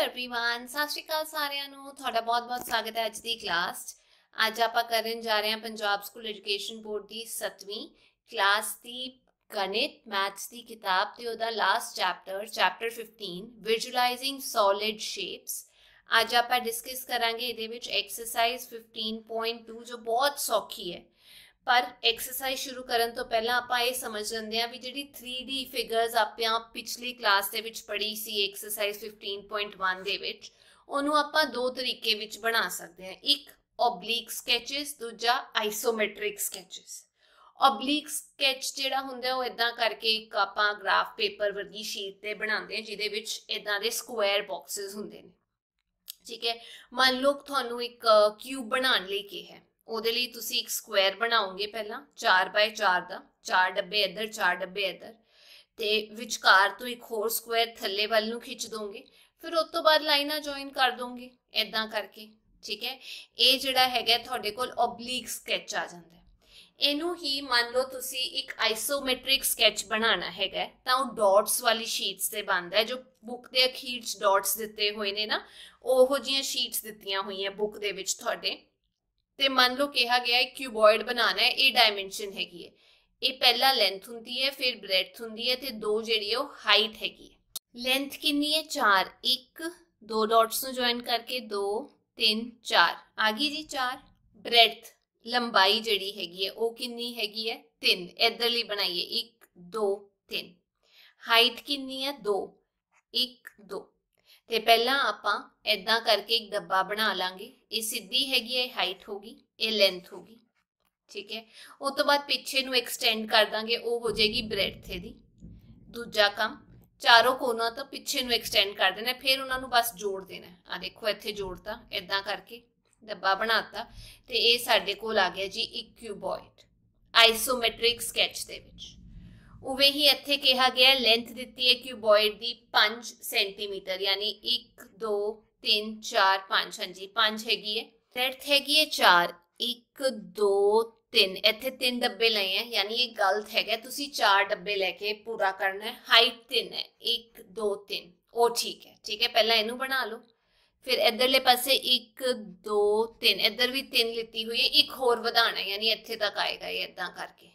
Everyone ਸਤਿ ਸ਼੍ਰੀ ਅਕਾਲ ਸਾਰਿਆਂ ਨੂੰ ਤੁਹਾਡਾ ਬਹੁਤ-ਬਹੁਤ ਸਵਾਗਤ ਹੈ ਅੱਜ ਦੀ ਕਲਾਸ 'ਚ ਅੱਜ ਆਪਾਂ ਕਰਨ ਜਾ ਰਹੇ ਹਾਂ ਪੰਜਾਬ ਸਕੂਲ ਐਜੂਕੇਸ਼ਨ ਬੋਰਡ ਦੀ 7ਵੀਂ ਕਲਾਸ ਦੀ ਗਣਿਤ ਮੈਥਸ ਦੀ ਕਿਤਾਬ ਤੇ ਉਹਦਾ last chapter chapter 15 visualising solid shapes ਅੱਜ ਆਪਾਂ ਡਿਸਕਸ ਕਰਾਂਗੇ ਇਹਦੇ ਵਿੱਚ ਐਕਸਰਸਾਈਜ਼ 15.2 ਜੋ ਬਹੁਤ ਸੌਖੀ ਹੈ ਪਰ ਐਕਸਰਸਾਈਜ਼ ਸ਼ੁਰੂ ਕਰਨ ਤੋਂ ਪਹਿਲਾਂ ਆਪਾਂ ਇਹ ਸਮਝ ਲੈਂਦੇ ਹਾਂ ਵੀ ਜਿਹੜੀ 3D ਫਿਗਰਸ ਆਪਾਂ ਪਿਛਲੀ ਕਲਾਸ ਦੇ ਵਿੱਚ ਪੜ੍ਹੀ ਸੀ ਐਕਸਰਸਾਈਜ਼ 15.1 ਦੇ ਵਿੱਚ, ਉਹਨੂੰ ਆਪਾਂ ਦੋ ਤਰੀਕੇ ਵਿੱਚ ਬਣਾ ਸਕਦੇ ਹਾਂ। ਇੱਕ ਓਬਲੀਕ ਸਕੈਚਸ ਦੂਜਾ ਆਈਸੋਮੈਟ੍ਰਿਕ ਸਕੈਚਸ ਓਬਲੀਕ ਸਕੈਚ ਜਿਹੜਾ ਹੁੰਦਾ ਉਹ ਇਦਾਂ ਕਰਕੇ ਇੱਕ ਆਪਾਂ ਗ੍ਰਾਫ ਪੇਪਰ ਵਰਗੀ ਸ਼ੀਟ ਤੇ ਬਣਾਉਂਦੇ ਹਾਂ, ਜਿਹਦੇ ਵਿੱਚ ਇਦਾਂ ਦੇ ਸਕੁਅਰ ਬਾਕਸਸ ਹੁੰਦੇ ਨੇ। ਠੀਕ ਹੈ? ਮੰਨ ਲਓ ਤੁਹਾਨੂੰ ਇੱਕ ਕਿਊਬ ਬਣਾਉਣ ਲਈ ਕਿਹਾ ਹੈ। ਉਹਦੇ ਲਈ ਤੁਸੀਂ ਇੱਕ ਸਕੁਅਰ ਬਣਾਓਗੇ ਪਹਿਲਾਂ 4x4 ਦਾ, ਚਾਰ ਡੱਬੇ ਇੱਧਰ, ਚਾਰ ਡੱਬੇ ਇੱਧਰ, ਤੇ ਵਿਚਕਾਰ ਤੋਂ ਇੱਕ ਹੋਰ ਸਕੁਅਰ ਥੱਲੇ ਵੱਲ ਨੂੰ ਖਿੱਚ ਦੋਗੇ, ਫਿਰ ਉਸ ਤੋਂ ਬਾਅਦ ਲਾਈਨਾਂ ਜੁਆਇਨ ਕਰ ਦੋਗੇ ਇਦਾਂ ਕਰਕੇ, ਠੀਕ ਹੈ? ਇਹ ਜਿਹੜਾ ਹੈਗਾ ਤੁਹਾਡੇ ਕੋਲ ਓਬਲੀਕ ਸਕੈਚ ਆ ਜਾਂਦਾ ਇਹਨੂੰ ਹੀ ਮੰਨ ਲਓ ਤੁਸੀਂ ਇੱਕ ਆਈਸੋਮੈਟ੍ਰਿਕ ਸਕੈਚ ਬਣਾਉਣਾ ਹੈਗਾ, ਤਾਂ ਉਹ ਡਾਟਸ ਵਾਲੀ ਸ਼ੀਟਸ ਤੇ ਬਣਦਾ ਹੈ, ਜੋ ਬੁੱਕ ਦੇ ਅਖੀਰ 'ਚ ਡਾਟਸ ਦਿੱਤੇ ਹੋਏ ਨੇ ਨਾ, ਉਹੋ ਜੀਆਂ ਸ਼ੀਟਸ ਦਿੱਤੀਆਂ ਹੋਈਆਂ ਬੁੱਕ ਦੇ ਵਿੱਚ ਤੁਹਾਡੇ। ਤੇ ਮੰਨ ਲਓ ਕਿਹਾ ਗਿਆ ਹੈ ਕਿਊਬੋਇਡ ਬਣਾਉਣਾ ਹੈ ਇਹ ਡਾਈਮੈਂਸ਼ਨ ਹੈਗੀ ਹੈ ਇਹ ਪਹਿਲਾ ਲੈਂਥ ਹੁੰਦੀ ਹੈ ਫਿਰ ਬ੍ਰੈਡਥ ਹੁੰਦੀ ਹੈ ਤੇ ਦੋ ਜਿਹੜੀ ਉਹ ਹਾਈਟ ਹੈਗੀ ਹੈ ਲੈਂਥ ਕਿੰਨੀ ਹੈ 4 1 ਦੋ ਡਾਟਸ ਨੂੰ ਜੁਆਇਨ ਕਰਕੇ 2 3 4 ਆ ਗਈ ਜੀ 4 ਬ੍ਰੈਡਥ ਲੰਬਾਈ ਜਿਹੜੀ ਹੈਗੀ ਹੈ ਉਹ ਕਿੰਨੀ ਹੈਗੀ ਹੈ 3 ਇਧਰਲੀ ਬਣਾਈਏ 1 2 3 ਹਾਈਟ ਕਿੰਨੀ ਹੈ 2 1 2 ਤੇ ਪਹਿਲਾਂ ਆਪਾਂ ਇਦਾਂ ਕਰਕੇ ਇੱਕ ਡੱਬਾ ਬਣਾ ਲਾਂਗੇ। ਇਹ ਸਿੱਧੀ ਹੈਗੀ, ਇਹ ਹਾਈਟ ਹੋਗੀ ਇਹ ਲੈਂਥ ਹੋਗੀ ਠੀਕ ਹੈ? ਉਸ ਤੋਂ ਬਾਅਦ ਪਿੱਛੇ ਨੂੰ ਐਕਸਟੈਂਡ ਕਰ ਦਾਂਗੇ, ਉਹ ਹੋ ਜਾਏਗੀ ਬ੍ਰੈਡਥ ਇਹਦੀ। ਦੂਜਾ ਕੰਮ, ਚਾਰੋਂ ਕੋਨਾਂ ਤੋਂ ਪਿੱਛੇ ਨੂੰ ਐਕਸਟੈਂਡ ਕਰ ਦੇਣਾ, ਫਿਰ ਉਹਨਾਂ ਨੂੰ ਬਸ ਜੋੜ ਦੇਣਾ। ਆ ਦੇਖੋ, ਇੱਥੇ ਜੋੜਤਾ ਇਦਾਂ ਕਰਕੇ ਡੱਬਾ ਬਣਾਤਾ ਤੇ ਇਹ ਸਾਡੇ ਕੋਲ ਆ ਗਿਆ ਜੀ ਇੱਕ ਕਿਊਬੋਇਡ ਆਈਸੋਮੈਟ੍ਰਿਕ ਸਕੈਚ ਦੇ ਵਿੱਚ। ਉਵੇਂ ਹੀ ਇੱਥੇ ਕਿਹਾ ਗਿਆ ਲੈਂਥ ਦਿੱਤੀ ਹੈ ਕਿਊਬੋਇਡ ਦੀ 5 ਸੈਂਟੀਮੀਟਰ ਯਾਨੀ 1 2 3 4 5 ਹਾਂਜੀ 5 ਹੈਗੀ ਹੈ। ਬ੍ਰੈਡਥ ਹੈਗੀ ਹੈ 4 1 2 3 ਇੱਥੇ ਤਿੰਨ ਡੱਬੇ ਲਏ ਹੈ, ਯਾਨੀ ਇਹ ਗਲਤ ਹੈਗਾ, ਤੁਸੀਂ ਚਾਰ ਡੱਬੇ ਲੈ ਕੇ ਪੂਰਾ ਕਰਨਾ ਹੈ ਹਾਈਟ 3 ਹੈ 1 2 3 ਉਹ ਠੀਕ ਹੈ ਠੀਕ ਹੈ, ਪਹਿਲਾਂ ਇਹਨੂੰ ਬਣਾ ਲਓ। ਫਿਰ ਇਧਰਲੇ ਪਾਸੇ 1 2 3 ਇਧਰ ਵੀ 3 ਲਿੱਤੀ ਹੋਈ ਹੈ, ਇੱਕ ਹੋਰ ਵਧਾਣਾ ਯਾਨੀ ਇੱਥੇ ਤੱਕ ਆਏਗਾ ਇਹ ਇਦਾਂ ਕਰਕੇ।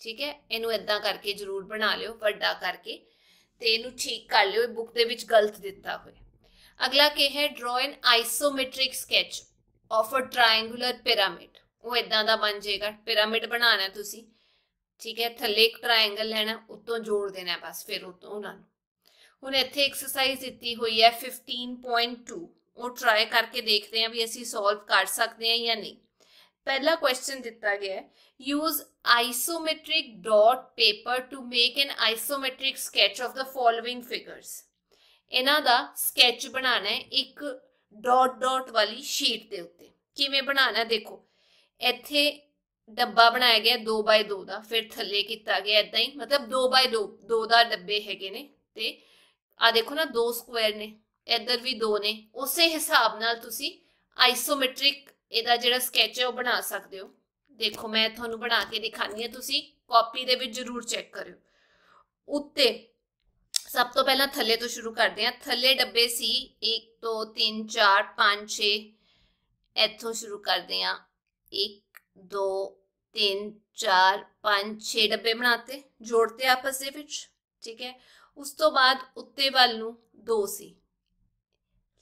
ਠੀਕ ਹੈ? ਇਹਨੂੰ ਇਦਾਂ ਕਰਕੇ ਜ਼ਰੂਰ ਬਣਾ ਲਿਓ, ਵੱਡਾ ਕਰਕੇ, ਤੇ ਇਹਨੂੰ ਠੀਕ ਕਰ ਲਿਓ, ਇਹ ਬੁੱਕ ਦੇ ਵਿੱਚ ਗਲਤ ਦਿੱਤਾ ਹੋਇਆ। ਅਗਲਾ ਕੀ ਹੈ? Draw an isometric sketch of a triangular pyramid ਉਹ ਇਦਾਂ ਦਾ ਬਣ ਜਾਏਗਾ। ਪਿਰਾਮਿਡ ਬਣਾਉਣਾ ਤੁਸੀਂ। ਠੀਕ ਹੈ? ਥੱਲੇ ਇੱਕ ਟ੍ਰਾਇੰਗਲ ਲੈਣਾ ਉੱਤੋਂ ਜੋੜ ਦੇਣਾ ਬਸ, ਫਿਰ ਉੱਤੋਂ ਉਹਨਾਂ ਨੂੰ। ਹੁਣ ਇੱਥੇ ਐਕਸਰਸਾਈਜ਼ ਦਿੱਤੀ ਹੋਈ ਹੈ 15.2 ਉਹ ਟਰਾਈ ਕਰਕੇ ਦੇਖਦੇ ਹਾਂ ਵੀ ਅਸੀਂ ਸੋਲਵ ਕਰ ਸਕਦੇ ਹਾਂ ਜਾਂ ਨਹੀਂ। ਪਹਿਲਾ ਕੁਐਸਚਨ ਦਿੱਤਾ ਗਿਆ ਹੈ। Use isometric dot paper to make an isometric sketch of the following figures ਇਹਨਾਂ ਦਾ ਸਕੈਚ ਬਣਾਉਣਾ ਹੈ ਇੱਕ ਡਾਟ ਡਾਟ ਵਾਲੀ ਸ਼ੀਟ ਦੇ ਉੱਤੇ। ਕਿਵੇਂ ਬਣਾਉਣਾ ਦੇਖੋ। ਇੱਥੇ ਡੱਬਾ ਬਣਾਇਆ ਗਿਆ 2x2 ਦਾ ਫਿਰ ਥੱਲੇ ਕੀਤਾ ਗਿਆ ਇਦਾਂ ਹੀ, ਮਤਲਬ 2x2 ਦੋ, ਦਾ ਡੱਬੇ ਹੈਗੇ ਨੇ ਤੇ ਆ ਦੇਖੋ ਨਾ ਦੋ ਸਕੁਅਰ ਨੇ, ਇੱਧਰ ਵੀ ਦੋ ਨੇ। ਉਸੇ ਹਿਸਾਬ ਨਾਲ ਤੁਸੀਂ ਆਈਸੋਮੈਟ੍ਰਿਕ ਇਹਦਾ ਜਿਹੜਾ ਸਕੈਚ ਹੈ ਉਹ ਬਣਾ ਸਕਦੇ ਹੋ। ਦੇਖੋ, ਮੈਂ ਤੁਹਾਨੂੰ ਬਣਾ ਕੇ ਦਿਖਾਣੀ ਹੈ, ਤੁਸੀਂ ਕਾਪੀ ਦੇ ਵਿੱਚ ਜ਼ਰੂਰ ਚੈੱਕ ਕਰਿਓ। ਉੱਤੇ ਸਭ ਤੋਂ ਪਹਿਲਾਂ ਥੱਲੇ ਤੋਂ ਸ਼ੁਰੂ ਕਰਦੇ ਹਾਂ। ਥੱਲੇ ਡੱਬੇ ਸੀ 1 2 3 4 5 6 ਇੱਥੋਂ ਸ਼ੁਰੂ ਕਰਦੇ ਹਾਂ। 1 2 3 4 5 6 ਡੱਬੇ ਬਣਾਤੇ, ਜੋੜਤੇ ਆਪਸ ਦੇ ਵਿੱਚ, ਠੀਕ ਹੈ। ਉਸ ਤੋਂ ਬਾਅਦ ਉੱਤੇ ਵੱਲ ਨੂੰ 2 ਸੀ।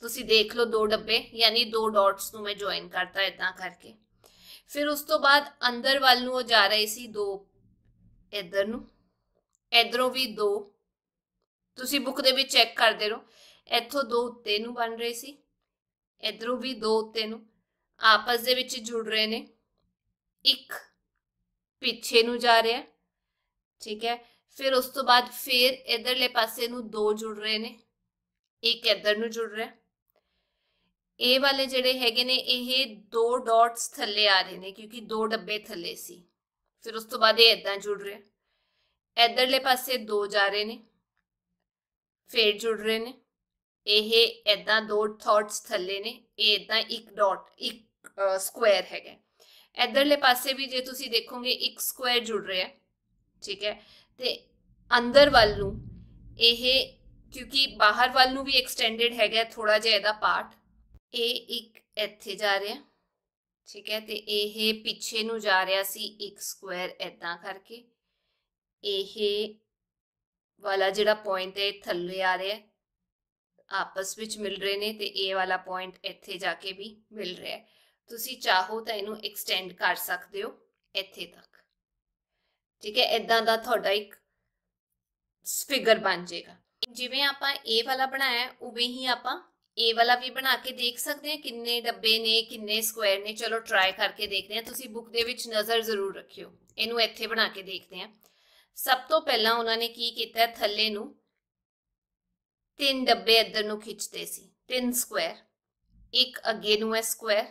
ਤੁਸੀਂ ਦੇਖ ਲਓ ਦੋ ਡੱਬੇ, ਯਾਨੀ ਦੋ ਡਾਟਸ ਨੂੰ ਮੈਂ ਜੁਆਇਨ ਕਰਤਾ ਇਦਾਂ ਕਰਕੇ। ਫਿਰ ਉਸ ਤੋਂ ਬਾਅਦ ਅੰਦਰ ਵੱਲ ਨੂੰ ਉਹ ਜਾ ਰਹੇ ਸੀ ਦੋ, ਇੱਧਰ ਨੂੰ। ਇਧਰੋਂ ਵੀ ਦੋ। ਤੁਸੀਂ ਬੁੱਕ ਦੇ ਵਿੱਚ ਚੈੱਕ ਕਰਦੇ ਰਹੋ। ਇੱਥੋਂ ਦੋ ਉੱਤੇ ਨੂੰ ਬਣ ਰਹੇ ਸੀ। ਇਧਰੋਂ ਵੀ ਦੋ ਉੱਤੇ ਨੂੰ। ਆਪਸ ਦੇ ਵਿੱਚ ਜੁੜ ਰਹੇ ਨੇ। ਇੱਕ ਪਿੱਛੇ ਨੂੰ ਜਾ ਰਿਹਾ। ਠੀਕ ਹੈ। ਫਿਰ ਉਸ ਤੋਂ ਬਾਅਦ ਫਿਰ ਇਧਰਲੇ ਪਾਸੇ ਨੂੰ ਦੋ ਜੁੜ ਰਹੇ ਨੇ। ਇੱਕ ਇਧਰ ਨੂੰ ਜੁੜ ਰਿਹਾ। ਇਹ ਵਾਲੇ ਜਿਹੜੇ ਹੈਗੇ ਨੇ, ਇਹ ਦੋ ਡਾਟਸ ਥੱਲੇ ਆ ਰਹੇ ਨੇ, ਕਿਉਂਕਿ ਦੋ ਡੱਬੇ ਥੱਲੇ ਸੀ। ਫਿਰ ਉਸ ਤੋਂ ਬਾਅਦ ਇਹ ਇਦਾਂ ਜੁੜ ਰਿਹਾ। ਇਧਰਲੇ ਪਾਸੇ ਦੋ ਜਾ ਰਹੇ ਨੇ, ਫੇਰ ਜੁੜ ਰਹੇ ਨੇ। ਇਹ ਇਦਾਂ ਦੋ ਥਾਟਸ ਥੱਲੇ ਨੇ, ਇਹ ਇਦਾਂ ਇੱਕ ਡਾਟ ਇੱਕ ਸਕੁਅਰ ਹੈਗਾ। ਇਧਰਲੇ ਪਾਸੇ ਵੀ ਜੇ ਤੁਸੀਂ ਦੇਖੋਗੇ, ਇੱਕ ਸਕੁਅਰ ਜੁੜ ਰਿਹਾ, ਠੀਕ ਹੈ। ਤੇ ਅੰਦਰ ਵੱਲ ਨੂੰ ਇਹ, ਕਿਉਂਕਿ ਬਾਹਰ ਵੱਲ ਨੂੰ ਵੀ ਐਕਸਟੈਂਡਡ ਹੈਗਾ ਥੋੜਾ ਜਿਹਾ ਇਹਦਾ ਪਾਰਟ ਇਹ ਇੱਕ ਇੱਥੇ ਜਾ ਰਿਹਾ। ਠੀਕ ਹੈ, ਤੇ ਇਹ ਪਿੱਛੇ ਨੂੰ ਜਾ ਰਿਹਾ ਸੀ ਇੱਕ ਸਕੁਅਰ ਇਦਾਂ ਕਰਕੇ। ਇਹ ਵਾਲਾ ਜਿਹੜਾ ਪੁਆਇੰਟ ਹੈ ਥੱਲੇ ਆ ਰਿਹਾ। ਆਪਸ ਵਿੱਚ ਮਿਲ ਰਹੇ ਨੇ ਤੇ ਇਹ ਵਾਲਾ ਪੁਆਇੰਟ ਇੱਥੇ ਜਾ ਕੇ ਵੀ ਮਿਲ ਰਿਹਾ। ਹੈ ਤੁਸੀਂ ਚਾਹੋ ਤਾਂ ਇਹਨੂੰ ਐਕਸਟੈਂਡ ਕਰ ਸਕਦੇ ਹੋ ਇੱਥੇ ਤੱਕ। ਠੀਕ ਹੈ ਇਦਾਂ ਦਾ ਤੁਹਾਡਾ ਇੱਕ ਫਿਗਰ ਬਣ ਜਾਏਗਾ। ਜਿਵੇਂ ਆਪਾਂ ਇਹ ਵਾਲਾ ਬਣਾਇਆ, ਉਵੇਂ ਹੀ ਆਪਾਂ ਇਹ ਵਾਲਾ ਵੀ ਬਣਾ ਕੇ ਦੇਖ ਸਕਦੇ ਹਾਂ ਕਿੰਨੇ ਡੱਬੇ ਨੇ, ਕਿੰਨੇ ਸਕੁਅਰ ਨੇ। ਚਲੋ ਟਰਾਈ ਕਰਕੇ ਦੇਖਦੇ ਹਾਂ। ਤੁਸੀਂ ਬੁੱਕ ਦੇ ਵਿੱਚ ਨਜ਼ਰ ਜ਼ਰੂਰ ਰੱਖਿਓ। ਇਹਨੂੰ ਇੱਥੇ ਬਣਾ ਕੇ ਦੇਖਦੇ ਹਾਂ। ਸਭ ਤੋਂ ਪਹਿਲਾਂ ਉਹਨਾਂ ਨੇ ਕੀ ਕੀਤਾ ਥੱਲੇ ਨੂੰ ਤਿੰਨ ਡੱਬੇ ਇੱਧਰ ਨੂੰ ਖਿੱਚਦੇ ਸੀ। ਤਿੰਨ ਸਕੁਅਰ ਇੱਕ ਅੱਗੇ ਨੂੰ ਹੈ ਸਕੁਅਰ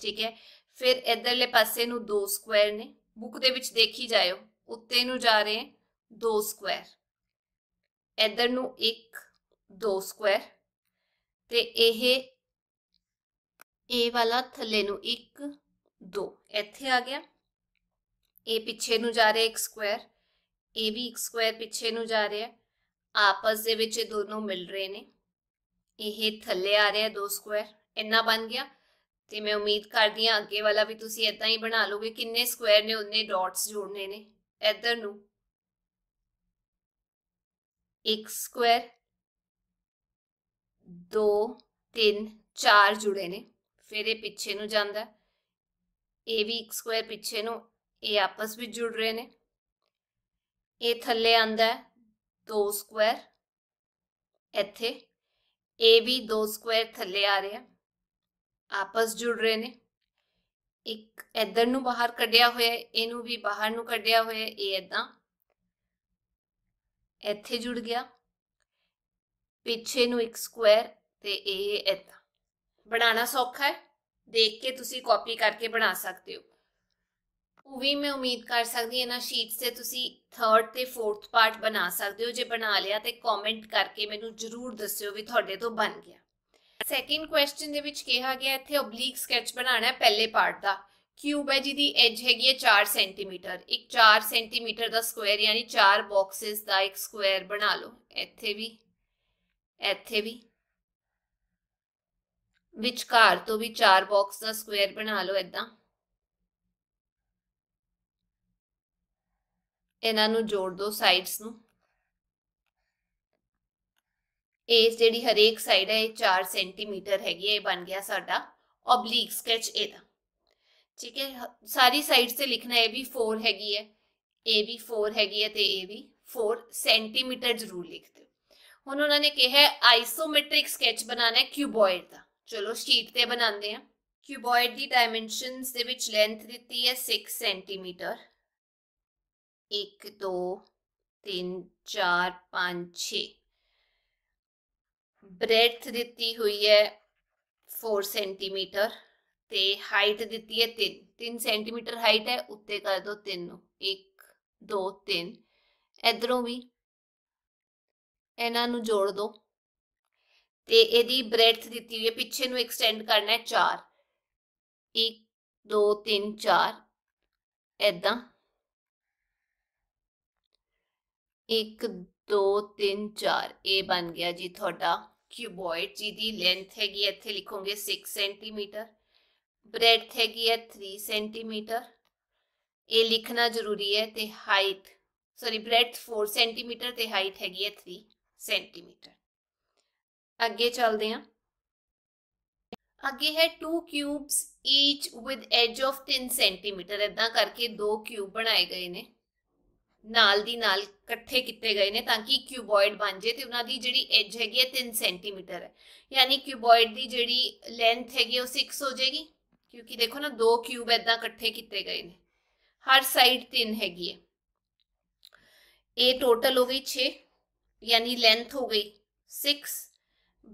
ਠੀਕ ਹੈ। ਫਿਰ ਇਧਰਲੇ ਪਾਸੇ ਨੂੰ ਦੋ ਸਕੁਅਰ ਨੇ। ਬੁੱਕ ਦੇ ਵਿੱਚ ਦੇਖੀ ਜਾਇਓ। ਉੱਤੇ ਨੂੰ ਜਾ ਰਹੇ ਦੋ ਸਕੁਅਰ ਇਧਰ ਨੂੰ ਇੱਕ, ਦੋ ਸਕੁਅਰ ਤੇ ਇਹ ਇਹ ਵਾਲਾ ਥੱਲੇ ਨੂੰ 1 2 ਇੱਥੇ ਆ ਗਿਆ। ਇਹ ਪਿੱਛੇ ਨੂੰ ਜਾ ਰਿਹਾ ਇੱਕ ਸਕੁਆਇਰ ਇਹ ਵੀ ਇੱਕ ਸਕੁਆਇਰ ਪਿੱਛੇ ਨੂੰ ਜਾ ਰਿਹਾ। ਆਪਸ ਦੇ ਵਿੱਚ ਇਹ ਦੋਨੋਂ ਮਿਲ ਰਹੇ ਨੇ। ਇਹ ਥੱਲੇ ਆ ਰਿਹਾ ਦੋ ਸਕੁਅਰ ਇੰਨਾ ਬਣ ਗਿਆ। ਤੇ ਮੈਂ ਉਮੀਦ ਕਰਦੀ ਹਾਂ ਅੱਗੇ ਵਾਲਾ ਵੀ ਤੁਸੀਂ ਇਦਾਂ ਹੀ ਬਣਾ ਲੋਗੇ ਕਿੰਨੇ ਸਕੁਆਇਰ ਨੇ ਉਹਨੇ ਡਾਟਸ ਜੋੜਨੇ ਨੇ। ਇੱਧਰ ਨੂੰ ਇੱਕ ਸਕੁਆਇਰ 2 3 4 ਜੁੜੇ ਨੇ। ਫਿਰ ਇਹ ਪਿੱਛੇ ਨੂੰ ਜਾਂਦਾ ਇਹ ਵੀ ਇੱਕ ਸਕੁਅਰ ਪਿੱਛੇ ਨੂੰ, ਇਹ ਆਪਸ ਵਿੱਚ ਜੁੜ ਰਹੇ ਨੇ। ਇਹ ਥੱਲੇ ਆਂਦਾ ਹੈ 2 ਸਕੁਆਇਰ ਇੱਥੇ। ਇਹ ਵੀ ਦੋ ਸਕੁਅਰ ਥੱਲੇ ਆ ਰਿਹਾ, ਆਪਸ ਜੁੜ ਰਹੇ ਨੇ। ਇੱਕ ਇਧਰ ਨੂੰ ਬਾਹਰ ਕੱਢਿਆ ਹੋਇਆ ਇਹਨੂੰ ਵੀ ਬਾਹਰ ਨੂੰ ਕੱਢਿਆ ਹੋਇਆ ਇਹ ਇਦਾਂ ਇੱਥੇ ਜੁੜ ਗਿਆ। ਪਿੱਛੇ ਨੂੰ ਇੱਕ ਸਕੁਅਰ ਤੇ ਇਹ ਇਦਾਂ ਬਣਾਉਣਾ ਸੌਖਾ ਹੈ, ਦੇਖ ਕੇ ਤੁਸੀਂ ਕਾਪੀ ਕਰਕੇ ਬਣਾ ਸਕਦੇ ਹੋ। ਉਹ ਵੀ ਮੈਂ ਉਮੀਦ ਕਰ ਸਕਦੀ ਹਾਂ ਨਾ ਸ਼ੀਟਸ ਤੇ ਤੁਸੀਂ ਥਰਡ ਤੇ ਫੋਰਥ ਪਾਰਟ ਬਣਾ ਸਕਦੇ ਹੋ। ਜੇ ਬਣਾ ਲਿਆ ਤੇ ਕਮੈਂਟ ਕਰਕੇ ਮੈਨੂੰ ਜਰੂਰ ਦੱਸਿਓ ਵੀ ਤੁਹਾਡੇ ਤੋਂ ਬਣ ਗਿਆ। ਸੈਕਿੰਡ ਕੁਐਸਚਨ ਦੇ ਵਿੱਚ ਕਿਹਾ ਗਿਆ, ਇੱਥੇ ਓਬਲੀਕ ਸਕੈਚ ਬਣਾਉਣਾ ਹੈ ਪਹਿਲੇ ਪਾਰਟ ਦਾ। ਕਿਊਬ ਹੈ ਜਿਹਦੀ ਐਜ ਹੈਗੀ ਹੈ 4 ਸੈਂਟੀਮੀਟਰ ਇੱਕ 4 ਸੈਂਟੀਮੀਟਰ ਦਾ ਸਕੁਅਰ ਯਾਨੀ 4 ਬਾਕਸਸ ਦਾ ਇੱਕ ਸਕੁਅਰ ਬਣਾ ਲਓ। ਇੱਥੇ ਵੀ ਇੱਥੇ ਵੀ। ਵਿਚਕਾਰ ਤੋਂ ਵੀ ਚਾਰ ਬਾਕਸ ਦਾ ਸਕੁਅਰ ਬਣਾ ਲਓ ਇਦਾਂ ਇਹਨਾਂ ਨੂੰ ਜੋੜ ਦਿਓ ਸਾਈਡਸ ਨੂੰ। ਇਹ ਜਿਹੜੀ ਹਰੇਕ ਸਾਈਡ ਹੈ, ਇਹ 4 ਸੈਂਟੀਮੀਟਰ ਹੈਗੀ ਹੈ, ਇਹ ਬਣ ਗਿਆ ਸਾਡਾ ਓਬਲੀਕ ਸਕੈਚ ਇਹਦਾ। ਠੀਕ ਹੈ ਸਾਰੀ ਸਾਈਡ ਤੇ ਲਿਖਣਾ ਹੈ ਵੀ 4 ਹੈਗੀ ਹੈ, ਇਹ ਵੀ 4 ਹੈਗੀ ਹੈ ਤੇ ਇਹ ਵੀ 4 ਸੈਂਟੀਮੀਟਰ ਜ਼ਰੂਰ ਲਿਖ ਦਿਓ। ਹੁਣ ਉਹਨਾਂ ਨੇ ਕਿਹਾ ਆਈਸੋਮੈਟ੍ਰਿਕ ਸਕੈਚ ਬਣਾਉਣਾ ਹੈ ਕਿਊਬੋਇਡ ਦਾ। ਚਲੋ ਸ਼ੀਟ ਤੇ ਬਣਾਉਂਦੇ ਆ ਕਿਊਬੋਇਡ ਦੀ ਡਾਈਮੈਂਸ਼ਨਸ ਦੇ ਵਿੱਚ ਲੈਂਥ ਦਿੱਤੀ ਹੈ 6 ਸੈਂਟੀਮੀਟਰ 1 2 3 4 5 6 ਬ੍ਰੈਡਥ ਦਿੱਤੀ ਹੋਈ ਹੈ 4 ਸੈਂਟੀਮੀਟਰ ਤੇ ਹਾਈਟ ਦਿੱਤੀ ਹੈ 3 3 ਸੈਂਟੀਮੀਟਰ ਹਾਈਟ ਹੈ, ਉੱਤੇ ਕਰ ਦੋ 3 ਨੂੰ 1 2 3 ਇਧਰੋਂ ਵੀ ਇਹਨਾਂ ਨੂੰ ਜੋੜ ਦੋ। ਤੇ ਇਹਦੀ ਬ੍ਰੈਡਥ ਦਿੱਤੀ ਹੋਈ ਹੈ। ਪਿੱਛੇ ਨੂੰ ਐਕਸਟੈਂਡ ਕਰਨਾ ਹੈ 4 1 2 3 4 ਐਦਾਂ 1 2 3 4 ਇਹ ਬਣ ਗਿਆ ਜੀ ਤੁਹਾਡਾ ਕਿਊਬੋਇਡ ਜਿਹਦੀ ਲੈਂਥ ਹੈਗੀ ਇੱਥੇ ਲਿਖੋਗੇ 6 ਸੈਂਟੀਮੀਟਰ ਬ੍ਰੈਡਥ ਹੈਗੀ ਹੈ 3 ਸੈਂਟੀਮੀਟਰ ਇਹ ਲਿਖਣਾ ਜ਼ਰੂਰੀ ਹੈ ਤੇ ਹਾਈਟ ਸੌਰੀ ਬ੍ਰੈਡਥ 4 ਸੈਂਟੀਮੀਟਰ ਤੇ ਹਾਈਟ ਹੈਗੀ ਹੈ 3 ਸੈਂਟੀਮੀਟਰ। ਅੱਗੇ ਚੱਲਦੇ ਹਾਂ। ਅੱਗੇ ਹੈ 2 cubes each with edge of 3 centimetre. ਇਦਾਂ ਕਰਕੇ ਦੋ ਕਿਊਬ ਬਣਾਏ ਗਏ ਨੇ। ਨਾਲ ਦੀ ਨਾਲ ਇਕੱਠੇ ਕੀਤੇ ਗਏ ਨੇ ਤਾਂ ਕਿ ਕਿਊਬੋਇਡ ਬਣ ਜੇ ਤੇ ਉਹਨਾਂ ਦੀ ਜਿਹੜੀ ਐਜ ਹੈਗੀ ਹੈ 3 ਸੈਂਟੀਮੀਟਰ ਹੈ। ਯਾਨੀ ਕਿਊਬੋਇਡ ਦੀ ਜਿਹੜੀ ਲੈਂਥ ਹੈਗੀ ਉਹ 6 ਹੋ ਜਾਏਗੀ। ਕਿਉਂਕਿ ਦੇਖੋ ਨਾ, ਦੋ ਕਿਊਬ ਇਦਾਂ ਇਕੱਠੇ ਕੀਤੇ ਗਏ ਨੇ। ਹਰ ਸਾਈਡ 3 ਹੈਗੀ ਹੈ। ਇਹ ਟੋਟਲ ਹੋ ਗਈ 6 ਯਾਨੀ ਲੈਂਥ ਹੋ ਗਈ 6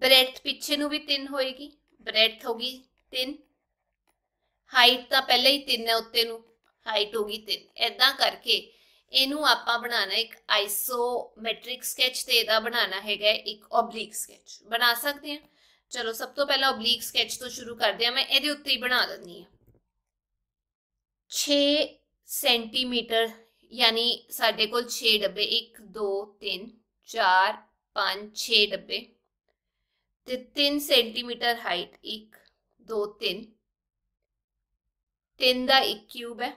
ਬ੍ਰੈਡਥ ਪਿੱਛੇ ਨੂੰ ਵੀ 3 ਹੋਏਗੀ। ਬ੍ਰੈਡਥ ਹੋ ਗਈ 3 ਹਾਈਟ ਤਾਂ ਪਹਿਲਾਂ ਹੀ 3 ਹੈ ਉੱਤੇ ਨੂੰ। ਹਾਈਟ ਹੋ ਗਈ 3 ਐਦਾਂ ਕਰਕੇ ਇਹਨੂੰ ਆਪਾਂ ਬਣਾਣਾ ਇੱਕ ਆਈਸੋਮੈਟ੍ਰਿਕ ਸਕੈਚ ਤੇ ਇਹਦਾ ਬਣਾਣਾ ਹੈਗਾ ਇੱਕ ਓਬਲੀਕ ਸਕੈਚ ਬਣਾ ਸਕਦੇ ਹਾਂ? ਚਲੋ, ਸਭ ਤੋਂ ਪਹਿਲਾਂ ਓਬਲੀਕ ਸਕੈਚ ਤੋਂ ਸ਼ੁਰੂ ਕਰਦੇ ਹਾਂ। ਮੈਂ ਇਹਦੇ ਉੱਤੇ ਹੀ ਬਣਾ ਦਿੰਦੀ ਹਾਂ। 6 ਸੈਂਟੀਮੀਟਰ ਯਾਨੀ ਸਾਡੇ ਕੋਲ 6 ਡੱਬੇ 1 2 3 4 5 6 ਡੱਬੇ ਤੇ 3 ਸੈਂਟੀਮੀਟਰ ਹਾਈਟ 1 2 3 3 ਦਾ ਇੱਕ ਕਿਊਬ ਹੈ।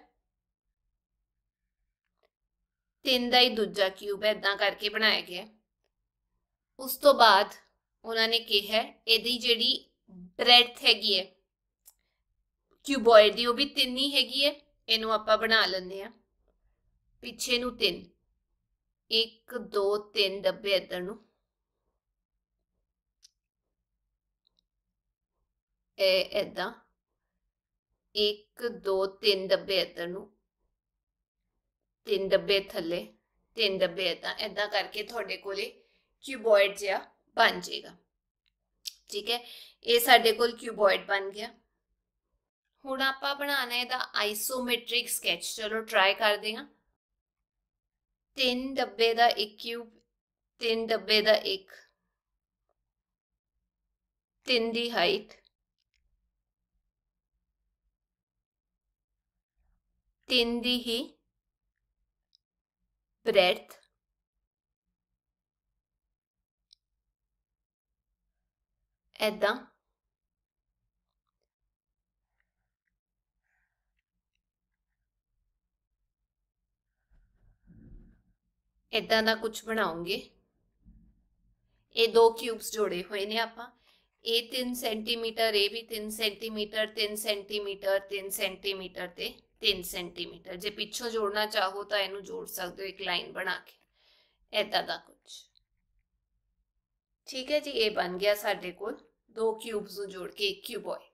3 ਦਾ ਹੀ ਦੂਜਾ ਕਿਊਬ ਹੈ ਇਦਾਂ ਕਰਕੇ ਬਣਾਇਆ ਗਿਆ ਉਸ ਤੋਂ ਬਾਅਦ ਉਹਨਾਂ ਨੇ ਕਿਹਾ, ਇਹਦੀ ਜਿਹੜੀ ਬ੍ਰੈਡਥ ਹੈਗੀ ਹੈ, ਕਿਊਬੋਇਡ ਦੀ, ਉਹ ਵੀ 3 ਹੀ ਹੈਗੀ ਹੈ। ਇਹਨੂੰ ਆਪਾਂ ਬਣਾ ਲੈਂਦੇ ਆ ਪਿੱਛੇ ਨੂੰ 3 1 2 3 ਡੱਬੇ ਇੱਧਰ ਨੂੰ। ਇਹ ਇਦਾਂ 1 2 3 ਡੱਬੇ ਇੱਧਰ ਨੂੰ। ਤਿੰਨ ਡੱਬੇ ਥੱਲੇ, ਤਿੰਨ ਡੱਬੇ ਇਦਾਂ ਇਦਾਂ ਕਰਕੇ ਤੁਹਾਡੇ ਕੋਲੇ ਕਿਊਬੋਇਡ ਜਿਹਾ ਬਣ ਜਾਏਗਾ। ਠੀਕ ਹੈ? ਇਹ ਸਾਡੇ ਕੋਲ ਕਿਊਬੋਇਡ ਬਣ ਗਿਆ। ਹੁਣ ਆਪਾਂ ਬਣਾਉਣਾ ਹੈ ਦਾ ਆਈਸੋਮੈਟ੍ਰਿਕ ਸਕੈਚ। ਚਲੋ ਟਰਾਈ ਕਰਦੇ ਹਾਂ। ਤਿੰਨ ਡੱਬੇ ਦਾ ਇੱਕ ਕਿਊਬ ਤਿੰਨ ਡੱਬੇ ਦਾ ਇੱਕ ਤਿੰਨ ਦੀ ਹਾਈਟ ਤਿੰਨ ਦੀ ਹੀ breadth ਐਦਾਂ ਇਦਾਂ ਦਾ ਕੁਝ ਬਣਾਉਂਗੇ। ਇਹ ਦੋ ਕਿਊਬਸ ਜੋੜੇ ਹੋਏ ਨੇ ਆਪਾਂ। ਇਹ 3 ਸੈਂਟੀਮੀਟਰ ਇਹ ਵੀ 3 ਸੈਂਟੀਮੀਟਰ 3 ਸੈਂਟੀਮੀਟਰ 3 ਸੈਂਟੀਮੀਟਰ ਤੇ 3 ਸੈਂਟੀਮੀਟਰ ਜੇ ਪਿੱਛੋਂ ਜੋੜਨਾ ਚਾਹੋ ਤਾਂ ਇਹਨੂੰ ਜੋੜ ਸਕਦੇ ਹੋ ਇੱਕ ਲਾਈਨ ਬਣਾ ਕੇ। ਐਦਾਂ ਦਾ ਕੁਝ ਠੀਕ ਹੈ ਜੀ, ਇਹ ਬਣ ਗਿਆ ਸਾਡੇ ਕੋਲ। ਦੋ ਕਿਊਬਸ ਨੂੰ ਜੋੜ ਕੇ, ਇੱਕ ਕਿਊਬੋਇਡ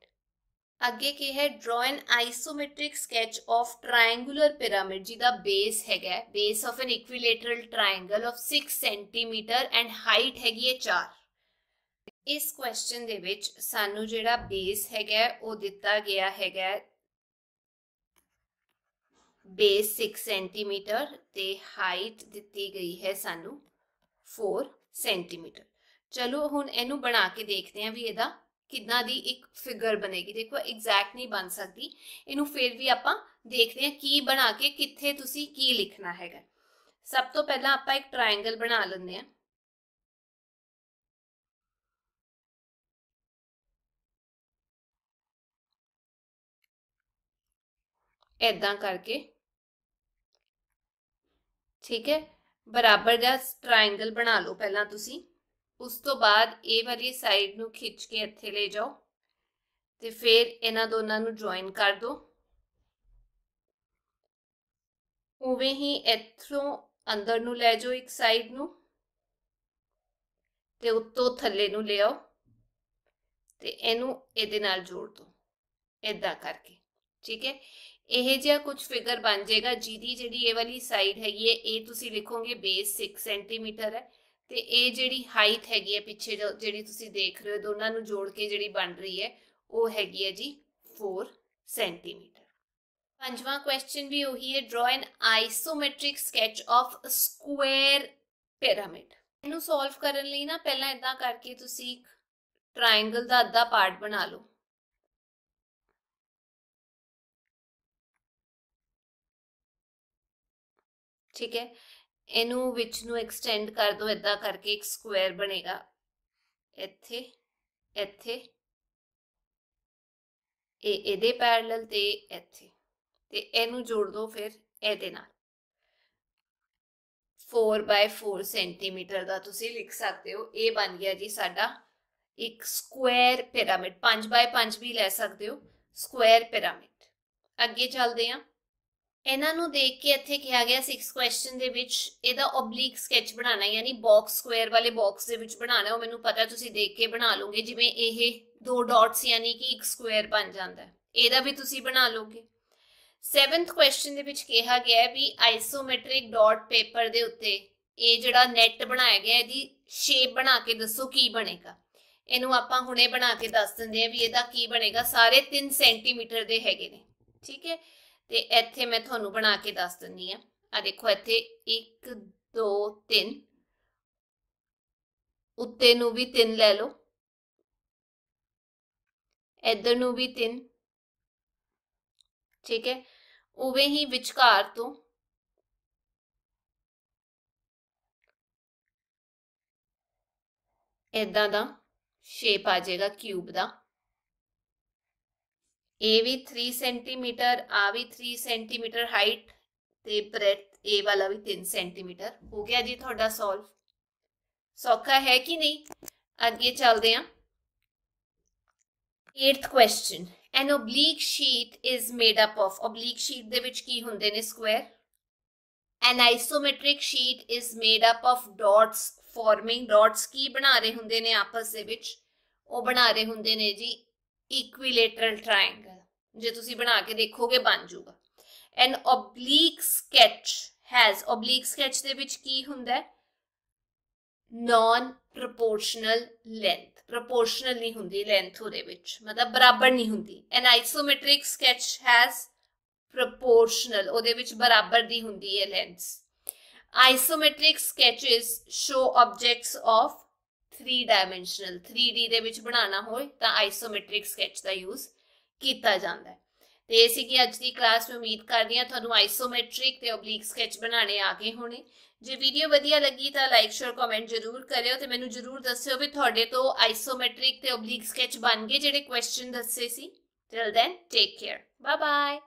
ਅੱਗੇ ਕੀ ਹੈ? Draw an isometric sketch of triangular pyramid ਜਿਹਦਾ ਬੇਸ ਹੈਗਾ base of an equilateral triangle of 6 centimetre and height ਹੈਗੀ ਹੈ 4 ਇਸ ਕੁਐਸਚਨ ਦੇ ਵਿੱਚ ਸਾਨੂੰ ਜਿਹੜਾ ਬੇਸ ਹੈਗਾ ਉਹ ਦਿੱਤਾ ਗਿਆ ਹੈਗਾ ਬੇਸ 6 ਸੈਂਟੀਮੀਟਰ ਤੇ ਹਾਈਟ ਦਿੱਤੀ ਗਈ ਹੈ ਸਾਨੂੰ 4 ਸੈਂਟੀਮੀਟਰ ਚਲੋ ਹੁਣ ਇਹਨੂੰ ਬਣਾ ਕੇ ਦੇਖਦੇ ਹਾਂ ਵੀ ਇਹਦਾ ਕਿੰਨਾ ਦੀ ਇੱਕ ਫਿਗਰ ਬਣੇਗੀ। ਦੇਖੋ ਐਗਜ਼ੈਕਟ ਨਹੀਂ ਬਣ ਸਕਦੀ। ਇਹਨੂੰ ਫਿਰ ਵੀ ਆਪਾਂ ਦੇਖਦੇ ਹਾਂ ਕੀ ਬਣਾ ਕੇ ਕਿੱਥੇ ਤੁਸੀਂ ਕੀ ਲਿਖਣਾ ਹੈਗਾ। ਸਭ ਤੋਂ ਪਹਿਲਾਂ ਆਪਾਂ ਇੱਕ ਟ੍ਰਾਇੰਗਲ ਬਣਾ ਲੈਂਦੇ ਹਾਂ। ਐਦਾਂ ਕਰਕੇ। ਠੀਕ ਹੈ? ਬਰਾਬਰ ਦਾ ਟ੍ਰਾਇੰਗਲ ਬਣਾ ਲਓ ਪਹਿਲਾਂ ਤੁਸੀਂ। ਉਸ ਤੋਂ ਬਾਅਦ ਇਹ ਵਾਲੀ ਸਾਈਡ ਨੂੰ ਖਿੱਚ ਕੇ ਇੱਥੇ ਲੈ ਜਾਓ ਤੇ ਫਿਰ ਇਹਨਾਂ ਦੋਨਾਂ ਨੂੰ ਜੁਆਇਨ ਕਰ ਦਿਓ। ਉਵੇਂ ਹੀ ਇੱਥੋਂ ਅੰਦਰ ਨੂੰ ਲੈ ਜਾਓ ਇੱਕ ਸਾਈਡ ਨੂੰ ਤੇ ਉੱਤੋਂ ਥੱਲੇ ਨੂੰ ਲੈ ਆਓ ਤੇ ਇਹਨੂੰ ਇਹਦੇ ਨਾਲ ਜੋੜ ਦਿਓ ਇਦਾਂ ਕਰਕੇ, ਠੀਕ ਹੈ? ਇਹ ਜਿਹਾ ਕੁਝ ਫਿਗਰ ਬਣ ਜਾਏਗਾ ਜਿਹਦੀ ਜਿਹੜੀ ਇਹ ਵਾਲੀ ਸਾਈਡ ਹੈਗੀ ਹੈ, ਇਹ ਤੁਸੀਂ ਲਿਖੋਗੇ ਬੇਸ 6 ਸੈਂਟੀਮੀਟਰ ਹੈ। ਤੇ ਇਹ ਜਿਹੜੀ ਹਾਈਟ ਹੈਗੀ ਹੈ ਪਿੱਛੇ ਜਿਹੜੀ ਤੁਸੀਂ ਦੇਖ ਰਹੇ ਹੋ, ਦੋਨਾਂ ਨੂੰ ਜੋੜ ਕੇ ਜਿਹੜੀ ਬਣ ਰਹੀ ਹੈ, ਉਹ ਹੈਗੀ ਹੈ ਜੀ 4 ਸੈਂਟੀਮੀਟਰ ਪੰਜਵਾਂ ਕੁਐਸਚਨ ਵੀ ਉਹੀ ਹੈ draw an isometric sketch of square pyramid ਇਹਨੂੰ ਸੋਲਵ ਕਰਨ ਲਈ ਨਾ ਪਹਿਲਾਂ ਇਦਾਂ ਕਰਕੇ ਤੁਸੀਂ ਟ੍ਰਾਇੰਗਲ ਦਾ ਅੱਧਾ ਪਾਰਟ ਬਣਾ ਲਓ। ਠੀਕ ਹੈ? ਇਹਨੂੰ ਵਿੱਚ ਨੂੰ ਐਕਸਟੈਂਡ ਕਰ ਦੋ ਇਦਾਂ ਕਰਕੇ ਇੱਕ ਸਕੁਅਰ ਬਣੇਗਾ। ਇੱਥੇ ਇੱਥੇ। ਇਹ ਇਹਦੇ ਪੈਰਲਲ ਤੇ ਇੱਥੇ। ਤੇ ਇਹਨੂੰ ਜੋੜ ਦੋ ਫਿਰ ਇਹਦੇ ਨਾਲ। 4/4 ਸੈਂਟੀਮੀਟਰ ਦਾ ਤੁਸੀਂ ਲਿਖ ਸਕਦੇ ਹੋ। ਇਹ ਬਣ ਗਿਆ ਜੀ ਸਾਡਾ ਇੱਕ ਸਕੁਅਰ ਪਿਰਾਮਿਡ 5/5 ਵੀ ਲੈ ਸਕਦੇ ਹੋ। ਸਕੁਅਰ ਪਿਰਾਮਿਡ ਅੱਗੇ ਚੱਲਦੇ ਹਾਂ। ਇਹਨਾਂ ਨੂੰ ਦੇਖ ਕੇ ਇੱਥੇ ਕਿਹਾ ਗਿਆ 6 ਕੁਐਸਚਨ ਦੇ ਵਿੱਚ ਇਹਦਾ ਓਬਲੀਕ ਸਕੈਚ ਬਣਾਉਣਾ, ਯਾਨੀ ਬਾਕਸ ਸਕੁਅਰ ਵਾਲੇ ਬਾਕਸ ਦੇ ਵਿੱਚ ਬਣਾਉਣਾ, ਉਹ ਮੈਨੂੰ ਪਤਾ ਤੁਸੀਂ ਦੇਖ ਕੇ ਬਣਾ ਲਓਗੇ, ਜਿਵੇਂ ਇਹ ਦੋ ਡਾਟਸ ਯਾਨੀ ਕਿ ਇੱਕ ਸਕੁਅਰ ਬਣ ਜਾਂਦਾ ਹੈ। ਇਹਦਾ ਵੀ ਤੁਸੀਂ ਬਣਾ ਲਓਗੇ। 7th ਕੁਐਸਚਨ ਦੇ ਵਿੱਚ ਕਿਹਾ ਗਿਆ ਹੈ ਵੀ ਆਈਸੋਮੈਟ੍ਰਿਕ ਡਾਟ ਪੇਪਰ ਦੇ ਉੱਤੇ ਇਹ ਜਿਹੜਾ ਨੈਟ ਬਣਾਇਆ ਗਿਆ, ਇਹਦੀ ਸ਼ੇਪ ਬਣਾ ਕੇ ਦੱਸੋ ਕੀ ਬਣੇਗਾ। ਇਹਨੂੰ ਆਪਾਂ ਹੁਣੇ ਬਣਾ ਕੇ ਦੱਸ ਦਿੰਦੇ ਆ ਵੀ ਇਹਦਾ ਕੀ ਬਣੇਗਾ। ਸਾਰੇ 3 ਸੈਂਟੀਮੀਟਰ ਦੇ ਹੈਗੇ ਨੇ। ਠੀਕ ਹੈ? ਤੇ ਇੱਥੇ ਮੈਂ ਤੁਹਾਨੂੰ ਬਣਾ ਕੇ ਦੱਸ ਦਿੰਦੀ ਆ ਆ ਦੇਖੋ, ਇੱਥੇ 1 2 3 ਉੱਤੇ ਨੂੰ ਵੀ 3 ਲੈ ਲਓ। ਇੱਧਰ ਨੂੰ ਵੀ 3 ਠੀਕ ਹੈ? ਉਵੇਂ ਹੀ ਵਿਚਕਾਰ ਤੋਂ ਇਦਾਂ ਦਾ ਸ਼ੇਪ ਆ ਜਾਏਗਾ ਕਿਊਬ ਦਾ। A ਵੀ 3 ਸੈਂਟੀਮੀਟਰ ਆ ਵੀ 3 ਸੈਂਟੀਮੀਟਰ ਹਾਈਟ ਤੇ ਬ੍ਰੈਥ a ਵਾਲਾ ਵੀ 3 ਸੈਂਟੀਮੀਟਰ ਹੋ ਗਿਆ ਜੀ ਤੁਹਾਡਾ ਸੋਲਵ ਸੌਖਾ ਹੈ ਕਿ ਨਹੀਂ ਅੱਗੇ ਚੱਲਦੇ ਹਾਂ 8th question an oblique sheet is made up of oblique sheet ਦੇ ਵਿੱਚ ਕੀ ਹੁੰਦੇ ਨੇ square an isometric sheet is made up of dots forming dots ਕੀ ਬਣਾ ਰਹੇ ਹੁੰਦੇ ਨੇ ਆਪਸ ਦੇ ਵਿੱਚ ਉਹ ਬਣਾ ਰਹੇ ਹੁੰਦੇ ਨੇ ਜੀ ਇਕੁਇਲੇਟਰਲ ਟ੍ਰਾਇੰਗਲ ਜੇ ਤੁਸੀਂ ਬਣਾ ਕੇ ਦੇਖੋਗੇ ਬਣ ਜਾਊਗਾ an oblique sketch has oblique sketch ਦੇ ਵਿੱਚ ਕੀ ਹੁੰਦਾ ਹੈ ਨਾਨ ਪ੍ਰੋਪੋਰਸ਼ਨਲ ਲੈਂਥ ਪ੍ਰੋਪੋਰਸ਼ਨਲ ਨਹੀਂ ਹੁੰਦੀ ਲੈਂਥ ਉਹਦੇ ਵਿੱਚ ਮਤਲਬ ਬਰਾਬਰ ਨਹੀਂ ਹੁੰਦੀ an isometric sketch has proportional ਉਹਦੇ ਵਿੱਚ ਬਰਾਬਰ ਦੀ ਹੁੰਦੀ ਹੈ length isometric sketches show objects of 3 dimensional 3D ਦੇ ਵਿੱਚ ਬਣਾਉਣਾ ਹੋਏ ਤਾਂ ਆਈਸੋਮੈਟ੍ਰਿਕ sketch ਦਾ ਯੂਜ਼ ਕੀਤਾ ਜਾਂਦਾ ਹੈ। ਤੇ ਇਹ ਸੀ ਕਿ ਅੱਜ ਦੀ ਕਲਾਸ ਮੈਂ ਉਮੀਦ ਕਰਦੀ ਹਾਂ ਤੁਹਾਨੂੰ ਆਈਸੋਮੈਟ੍ਰਿਕ ਤੇ ਓਬਲੀਕ ਸਕੈਚ ਬਣਾਉਣੇ ਆ ਗਏ ਹੋਣੇ। ਜੇ ਵੀਡੀਓ ਵਧੀਆ ਲੱਗੀ ਤਾਂ ਲਾਈਕ ਸ਼ੇਅਰ ਕਮੈਂਟ ਜ਼ਰੂਰ ਕਰਿਓ ਤੇ ਮੈਨੂੰ ਜ਼ਰੂਰ ਦੱਸਿਓ ਵੀ ਤੁਹਾਡੇ ਤੋਂ ਆਈਸੋਮੈਟ੍ਰਿਕ ਤੇ ਓਬਲੀਕ ਸਕੈਚ ਬਣ ਗਏ ਜਿਹੜੇ ਕੁਐਸਚਨ ਦੱਸੇ ਸੀ। Till then take care bye bye